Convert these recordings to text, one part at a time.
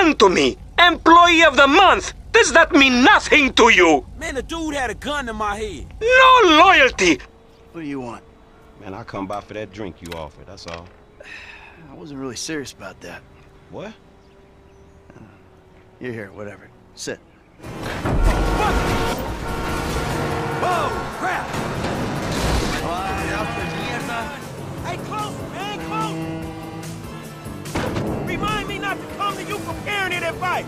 Listen to me! Employee of the month! Does that mean nothing to you? Man, the dude had a gun in my head. No loyalty! What do you want? Man, I come by for that drink you offered, that's all. I wasn't really serious about that. What? You're here, whatever. Sit. Whoa, not to come to you for parenting advice!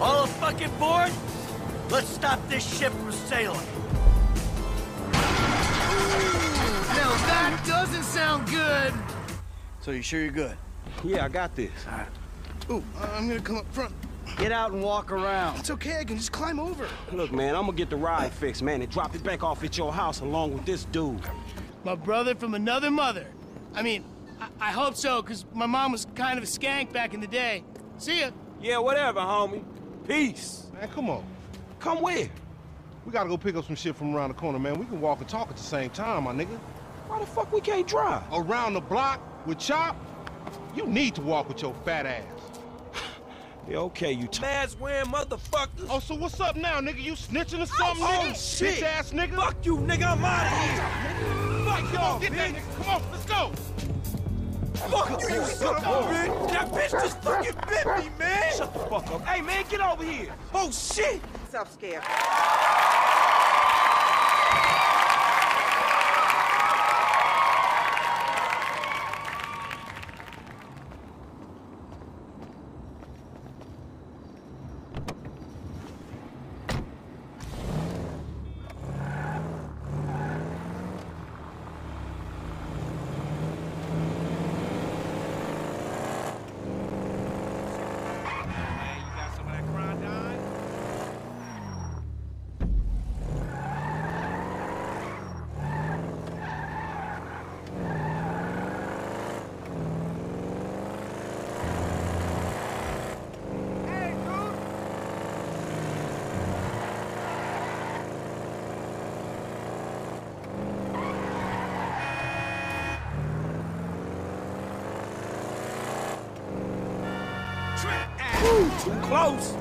All the fucking board? Let's stop this ship from sailing. Now that doesn't sound good. So you sure you're good? Yeah, I got this. Ooh, uh, I'm gonna come up front. Get out and walk around. It's okay, I can just climb over. Look, man, I'm gonna get the ride fixed, man, and drop it back off at your house along with this dude. My brother from another mother. I mean, I, I hope so, because my mom was kind of a skank back in the day. See ya. Yeah, whatever, homie. Peace. Man, come on. Come where? We gotta go pick up some shit from around the corner, man. We can walk and talk at the same time, my nigga. Why the fuck we can't drive? Around the block with Chop, you need to walk with your fat ass. Yeah, okay, you t- Mask wearing motherfuckers. Oh, so what's up now, nigga? You snitching or something, Oh, nigga? shit. Bitch ass nigga. Fuck you, nigga, I'm out of here. Come on, let's go. Fuck you, you son of a bitch. That bitch just fucking bit me, man. Shut the fuck up. Hey, man, get over here. Oh, shit. Self-scare. Hey, you got some of that crime dime? Ooh, too close.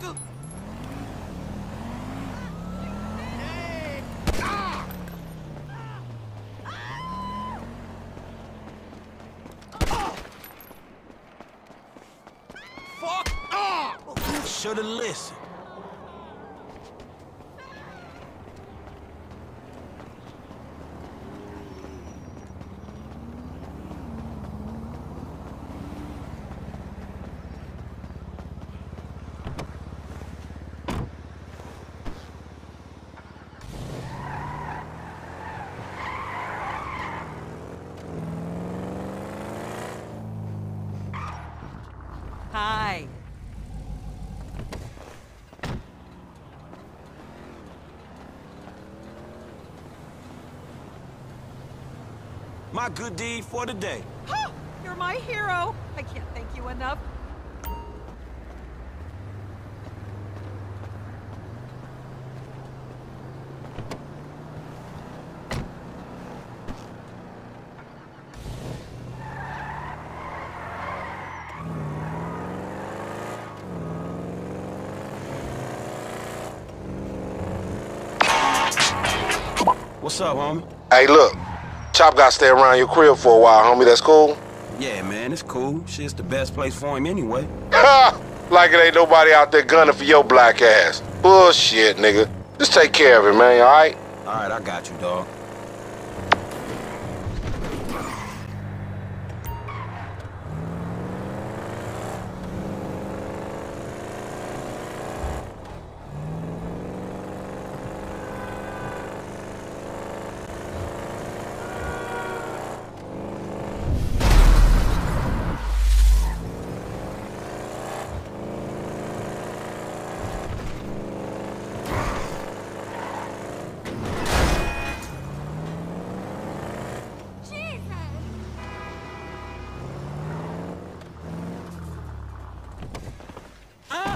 Fuck should've listened. Hi. My good deed for the day. Huh, You're my hero. I can't thank you enough. What's up, homie? Hey, look. Chop got to stay around your crib for a while, homie. That's cool? Yeah, man, it's cool. Shit's the best place for him anyway. Ha! Like it ain't nobody out there gunning for your black ass. Bullshit, nigga. Just take care of it, man, alright? Alright, I got you, dog.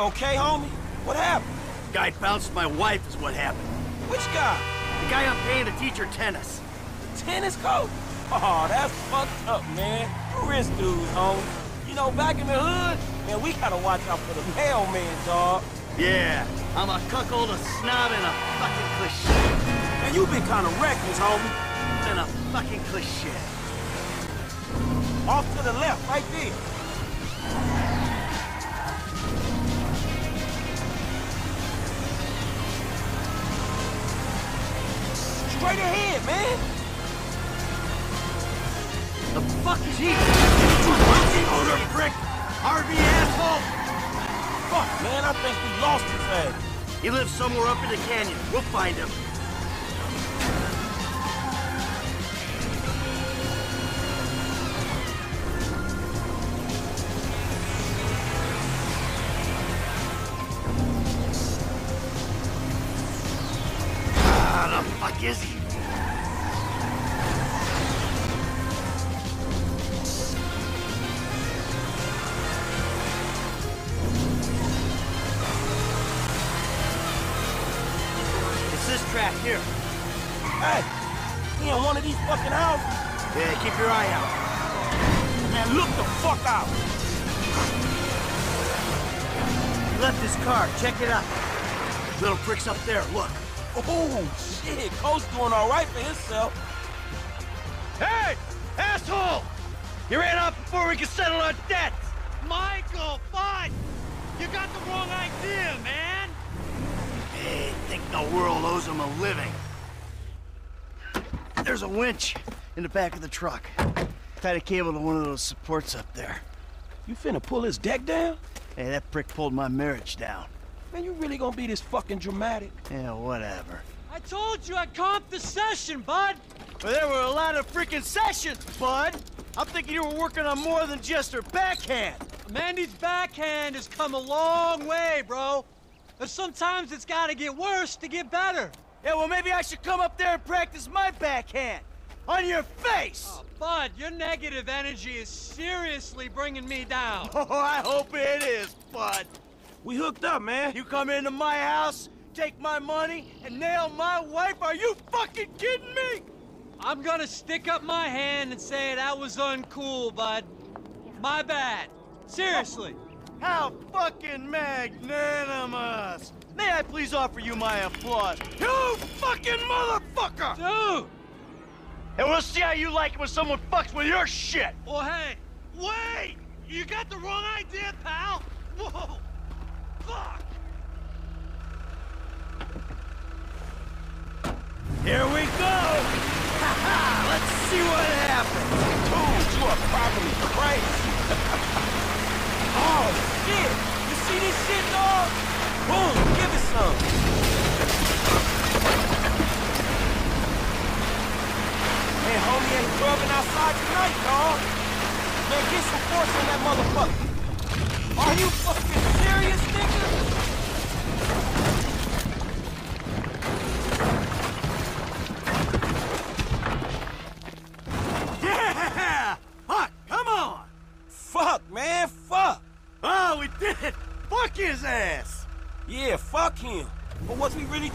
You okay, homie? What happened? Guy bounced my wife is what happened. Which guy? The guy I'm paying to teach her tennis. The Tennis coach? Oh, that's fucked up, man. Rich dudes, homie. You know, back in the hood, man, we gotta watch out for the mailman, dog. Yeah, I'm a cuckold, a snob, and a fucking cliche. Man, you been kinda reckless, homie. And a fucking cliche. Off to the left, right there. Straight ahead, man. The fuck is he? Monkey owner prick! RV asshole! Fuck, man, I think we lost his ass. He lives somewhere up in the canyon. We'll find him. Little up there. Look. Oh, shit. Kyle's doing all right for himself. Hey! Asshole! You ran off before we could settle our debts! Michael, fine! You got the wrong idea, man! Hey, think the world owes him a living. There's a winch in the back of the truck. Tied a cable to one of those supports up there. You finna pull his deck down? Hey, that prick pulled my marriage down. Man, you really gonna be this fucking dramatic? Yeah, whatever. I told you I'd come up the session, bud. Well, there were a lot of freaking sessions, bud. I'm thinking you were working on more than just her backhand. Mandy's backhand has come a long way, bro. But sometimes it's gotta get worse to get better. Yeah, well, maybe I should come up there and practice my backhand. On your face! Oh, bud, your negative energy is seriously bringing me down. Oh, I hope it is, bud. We hooked up, man. You come into my house, take my money, and nail my wife? Are you fucking kidding me? I'm gonna stick up my hand and say that was uncool, bud. My bad. Seriously. How fucking magnanimous! May I please offer you my applause? You fucking motherfucker! Dude! And we'll see how you like it when someone fucks with your shit! Well, hey, wait! You got the wrong idea, pal! Whoa! Fuck! Here we go! Ha ha! Let's see what happens! Dude, you are probably crazy. oh, shit. You see this shit, dog? Boom, give it some. Man, homie ain't drugging outside tonight, dog. Man, get some force on that motherfucker. Are you fucking serious, nigga?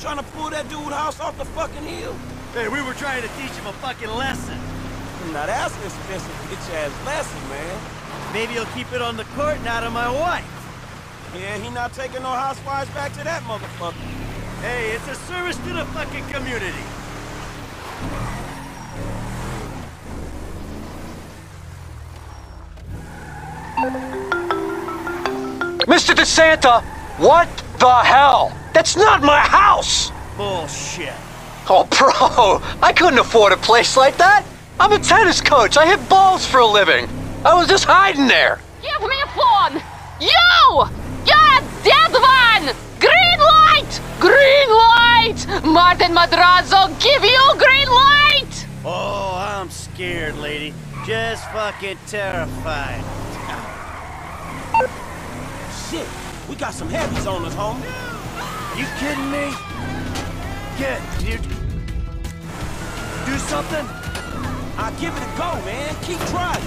Trying to pull that dude house off the fucking hill? Hey, we were trying to teach him a fucking lesson. Now that's an expensive bitch ass lesson, man. Maybe he'll keep it on the court and out of my wife. Yeah, he not taking no housewives back to that motherfucker. Hey, it's a service to the fucking community. Mr. DeSanta, what the hell? That's not my house! Bullshit. Oh, bro, I couldn't afford a place like that. I'm a tennis coach. I hit balls for a living. I was just hiding there. Give me a phone! You! You're a dead one! Green light! Green light! Martin Madrazo, give you green light! Oh, I'm scared, lady. Just fucking terrified. Shit, we got some heavies on us, homie. You kidding me? Kid, dude. do something? I'll give it a go, man. Keep trying.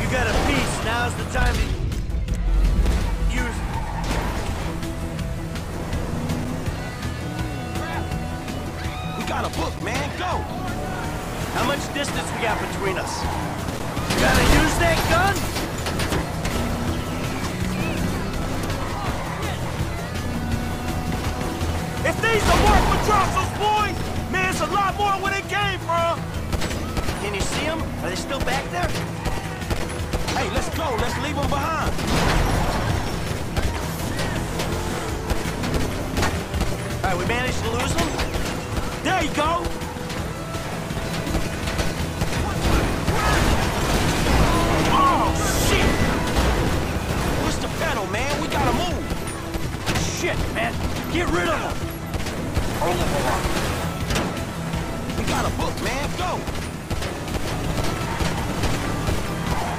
You got a piece. Now's the time to use. We got a book, man. Go. How much distance we got between us? You gotta use that gun? These are Mark Madrazo's boys, man, it's a lot more where they came from. Can you see them? Are they still back there? Hey, let's go. Let's leave them behind. All right, we managed to lose them? There you go. Oh, shit. Push the man. We gotta move. Shit, man. Get rid of them. We got a book, man. Go.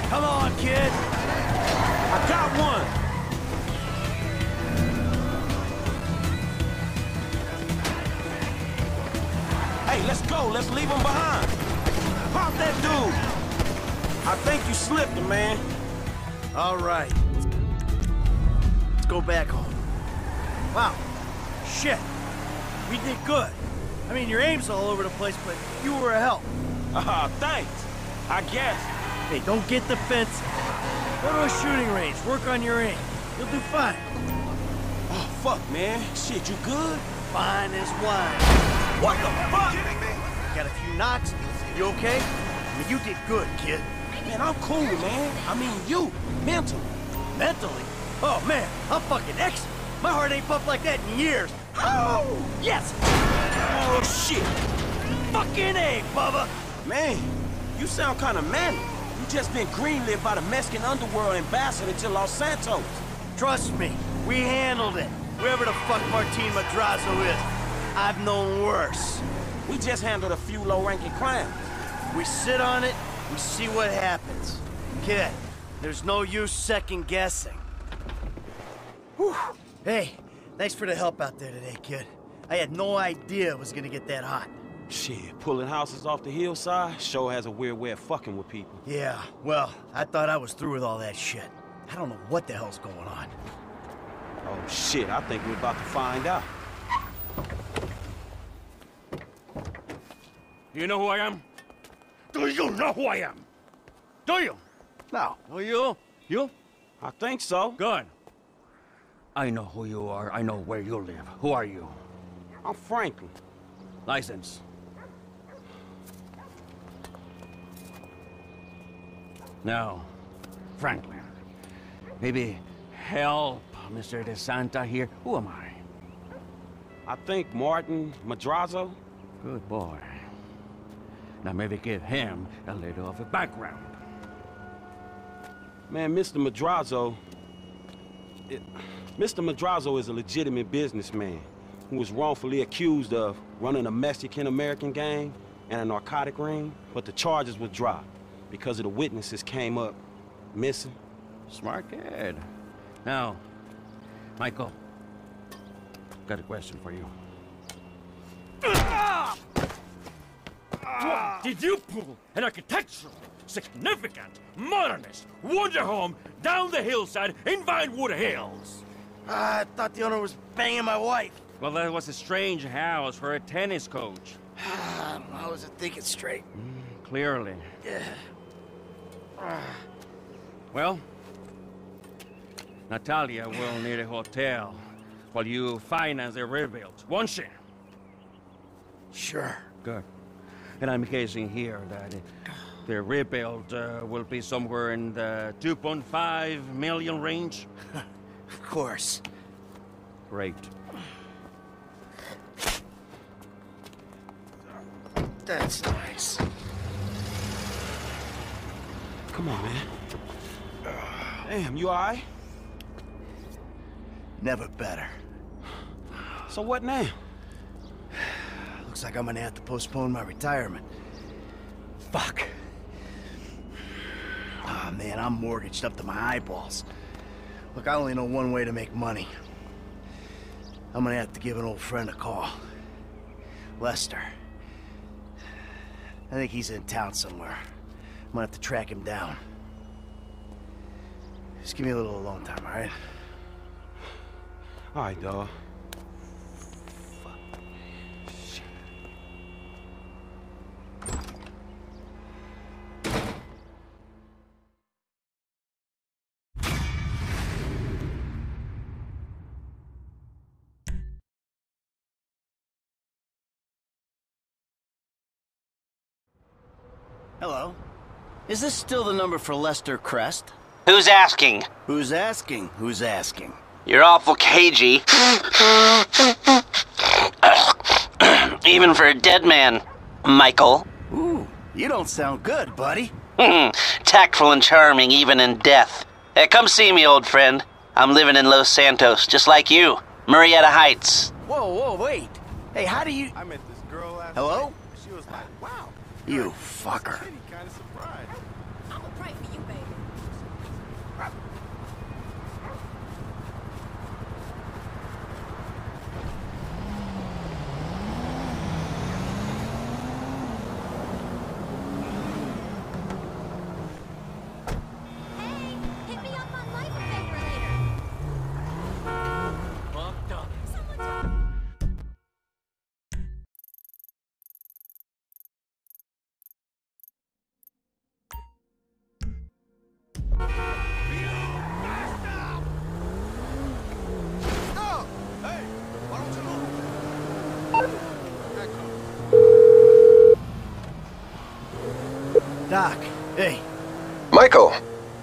Come on, kid. I got one. Hey, let's go. Let's leave him behind. Pop that dude. I think you slipped him, man. All right. Let's go back home. Wow. Shit. We did good. I mean, your aim's all over the place, but you were a help. Ah, thanks. I guess. Hey, don't get defensive. Go to a shooting range. Work on your aim. You'll do fine. Oh, fuck, man. Shit, you good? Fine as wine. What the fuck? You Got a few knocks. You okay? I mean, you did good, kid. Man, I'm cool, man. I mean, you. Mentally. Mentally? Oh, man, I'm fucking excellent. My heart ain't pumped like that in years. Oh, yes! Oh, shit. Fucking A, Bubba! Man, you sound kind of manly. You just been greenlit by the Mexican underworld ambassador to Los Santos. Trust me, we handled it. Whoever the fuck Martin Madrazo is, I've known worse. We just handled a few low-ranking crimes. We sit on it, we see what happens. Kid, there's no use second guessing. Whew. Hey, thanks for the help out there today, kid. I had no idea it was gonna get that hot. Shit, pulling houses off the hillside sure has a weird way of fucking with people. Yeah, well, I thought I was through with all that shit. I don't know what the hell's going on. Oh shit, I think we're about to find out. Do you know who I am? Do you know who I am? Do you? No. Oh, you? You? I think so. Good. I know who you are. I know where you live. Who are you? I'm Franklin. License. Now, Franklin, maybe help Mr. DeSanta here. Who am I? I think Martin Madrazo. Good boy. Now maybe give him a little of a background. Man, Mr. Madrazo... It, Mr. Madrazo is a legitimate businessman who was wrongfully accused of running a Mexican-American gang and a narcotic ring, but the charges were dropped because of the witnesses came up missing. Smart kid. Now, Michael, got a question for you. Did you pull an architectural, significant, modernist wonder home down the hillside in Vinewood Hills? I thought the owner was banging my wife. Well, that was a strange house for a tennis coach. I wasn't thinking straight. Mm, clearly. Yeah. Well, Natalia will need a hotel while you finance the rebuild, won't she? Sure. Good. And I'm guessing here that the rebuild uh, will be somewhere in the 2.5 million range? of course. Great. That's nice. Come on, man. Damn, you alright? Never better. So what now? Looks like I'm gonna have to postpone my retirement. Fuck. Ah, oh, man, I'm mortgaged up to my eyeballs. Look, I only know one way to make money. I'm gonna have to give an old friend a call. Lester. I think he's in town somewhere. I'm gonna have to track him down. Just give me a little alone time, alright? Alright, dawg. Hello. Is this still the number for Lester Crest? Who's asking? Who's asking? Who's asking? You're awful cagey. Even for a dead man, Michael. Ooh, you don't sound good, buddy. Hmm, tactful and charming even in death. Hey, come see me, old friend. I'm living in Los Santos, just like you. Murrieta Heights. Whoa, whoa, wait. Hey, how do you... I met this girl last Hello? night. She was like, wow. You fucker. Doc, hey. Michael,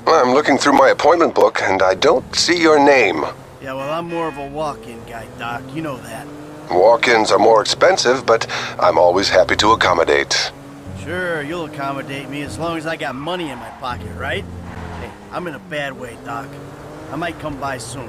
I'm looking through my appointment book and I don't see your name. Yeah, well, I'm more of a walk-in guy, Doc. You know that. Walk-ins are more expensive, but I'm always happy to accommodate. Sure, you'll accommodate me as long as I got money in my pocket, right? Hey, I'm in a bad way, Doc. I might come by soon.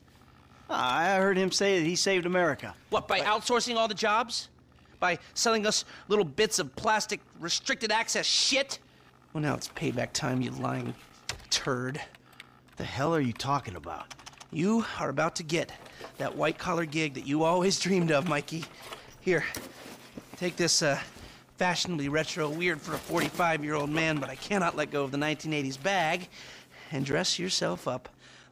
I heard him say that he saved America. What, by outsourcing all the jobs? By selling us little bits of plastic restricted access shit? Well, now it's payback time, you lying turd. The hell are you talking about? You are about to get that white collar gig that you always dreamed of, Mikey. Here, take this uh, fashionably retro weird for a 45 year old man, but I cannot let go of the 1980s bag, and dress yourself up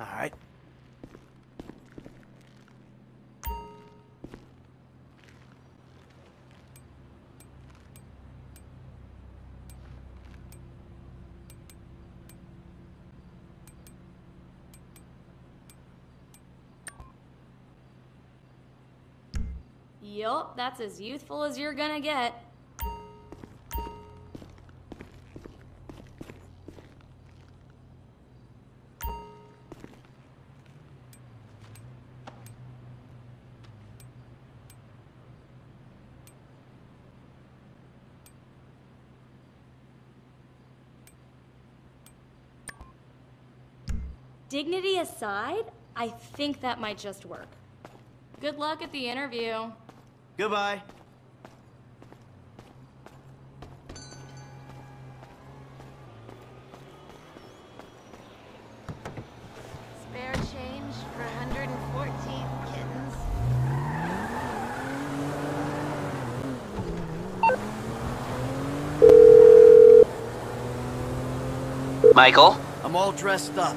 All right. Yup, that's as youthful as you're gonna get. Dignity aside, I think that might just work. Good luck at the interview. Goodbye. Spare change for 114 kittens. Michael, I'm all dressed up.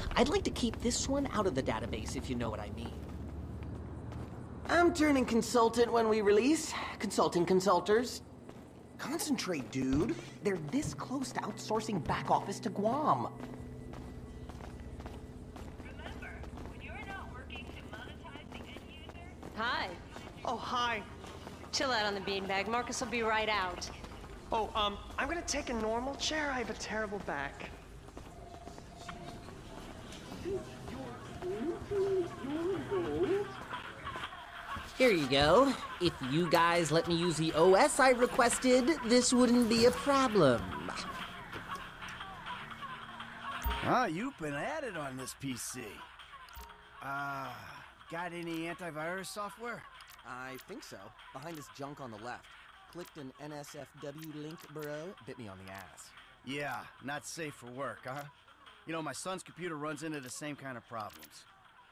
I'd like to keep this one out of the database, if you know what I mean. I'm turning consultant when we release. Consulting consulters. Concentrate, dude. They're this close to outsourcing back office to Guam. Hi. Oh, hi. Chill out on the beanbag. Marcus will be right out. Oh, um, I'm gonna take a normal chair. I have a terrible back. Here you go. If you guys let me use the OS I requested, this wouldn't be a problem. Ah, you've been added on this PC. Ah, got any antivirus software? I think so. Behind this junk on the left. Clicked an NSFW link, bro. Bit me on the ass. Yeah, not safe for work, huh? You know, my son's computer runs into the same kind of problems.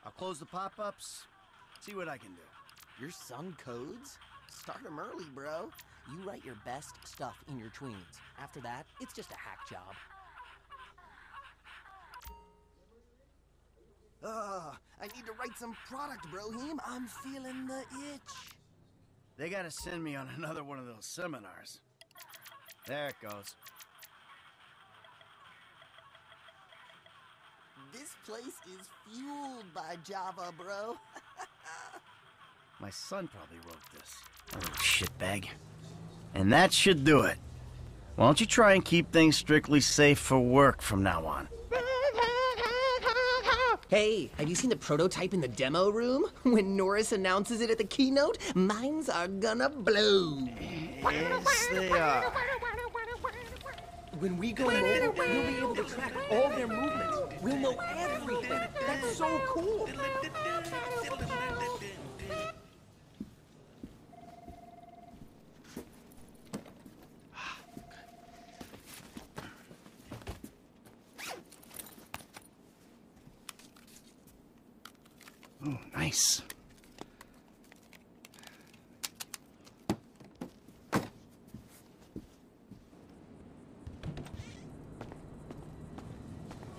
I'll close the pop-ups, see what I can do. Your son codes? Start him early, bro. You write your best stuff in your tweens. After that, it's just a hack job. Ugh, I need to write some product, Brohim. I'm feeling the itch. They gotta send me on another one of those seminars. There it goes. This place is fueled by Java, bro. My son probably wrote this. Oh, shitbag. And that should do it. Why don't you try and keep things strictly safe for work from now on? Hey, have you seen the prototype in the demo room? When Norris announces it at the keynote, minds are gonna blow. Yes, they are. When we go mobile, we'll be able to track all their movements. We'll know everything. That's so cool. Oh, nice.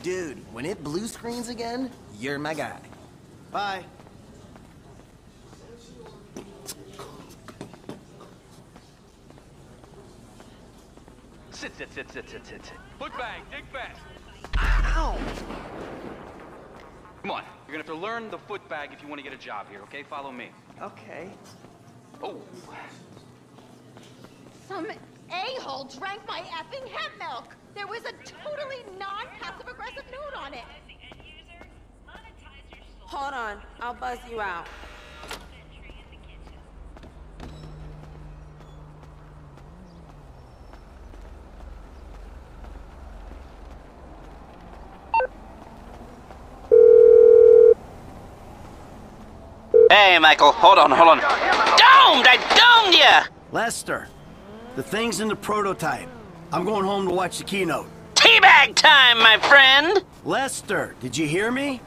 Dude, when it blue screens again, you're my guy. Bye. Sit, sit, sit, sit, sit, sit, sit. Foot bag, dig fast. Ow! Come on, you're gonna have to learn the foot bag if you want to get a job here, okay? Follow me. Okay. Oh, Some a-hole drank my effing hemp milk. There was a totally non-passive aggressive note on it. Hold on, I'll buzz you out. Hey, Michael, hold on, hold on. Domed! I domed ya! Lester, the thing's in the prototype. I'm going home to watch the keynote. Teabag time, my friend! Lester, did you hear me?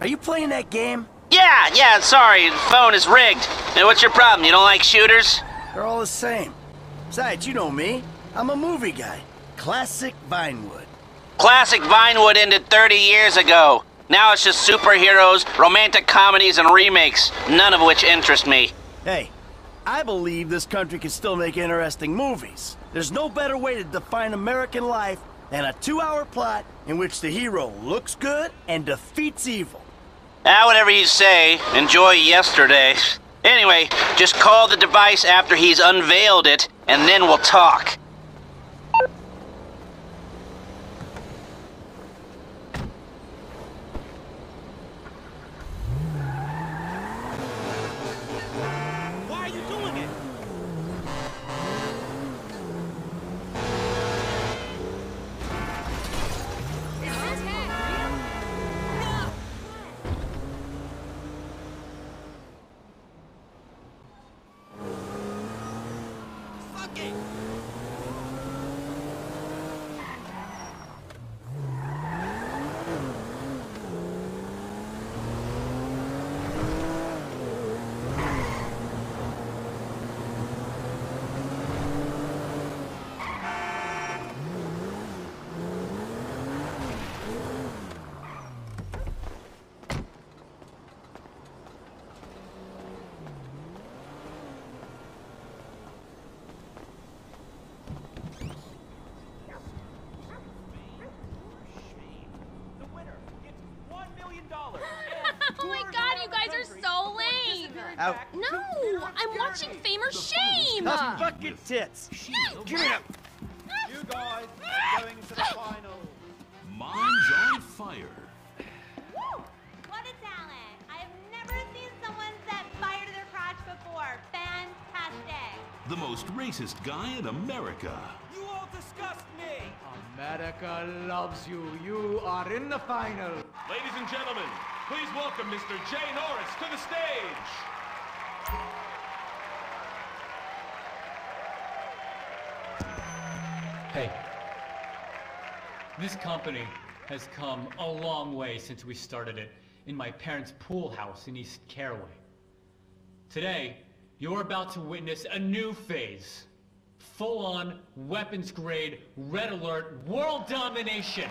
Are you playing that game? Yeah, yeah, sorry, the phone is rigged. Hey, what's your problem? You don't like shooters? They're all the same. Besides, you know me. I'm a movie guy. Classic Vinewood. Classic Vinewood ended 30 years ago. Now it's just superheroes, romantic comedies, and remakes, none of which interest me. Hey, I believe this country can still make interesting movies. There's no better way to define American life than a two-hour plot in which the hero looks good and defeats evil. Ah, whatever you say. Enjoy yesterday. Anyway, just call the device after he's unveiled it, and then we'll talk. Why are you doing it? Fuck it! The winner gets one million dollars. oh my god, you guys are so lame! Out. No, I'm watching Fame or Shame! Tough bucket tits. Give it up. You guys are going to the final. Minds on fire. What a talent! I've never seen someone set fire to their crotch before. Fantastic! The most racist guy in America. You all disgust me. America loves you. You are in the final. Ladies and gentlemen, please welcome Mr. Jay Norris to the stage. Hey, this company has come a long way since we started it in my parents' pool house in East Caraway. Today, you're about to witness a new phase. Full-on, weapons-grade, red alert, world domination!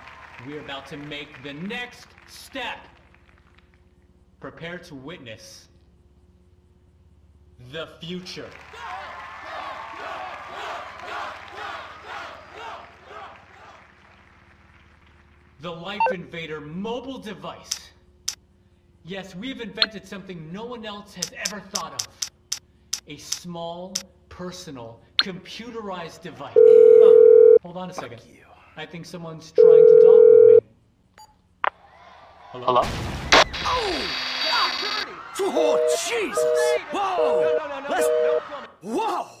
We're about to make the next step. Prepare to witness the future. The Life Invader mobile device. Yes, we've invented something no one else has ever thought of. A small, personal, computerized device. Oh, hold on a second. You. I think someone's trying to talk. Hello? Oh, Jesus! Whoa! Let's... Whoa!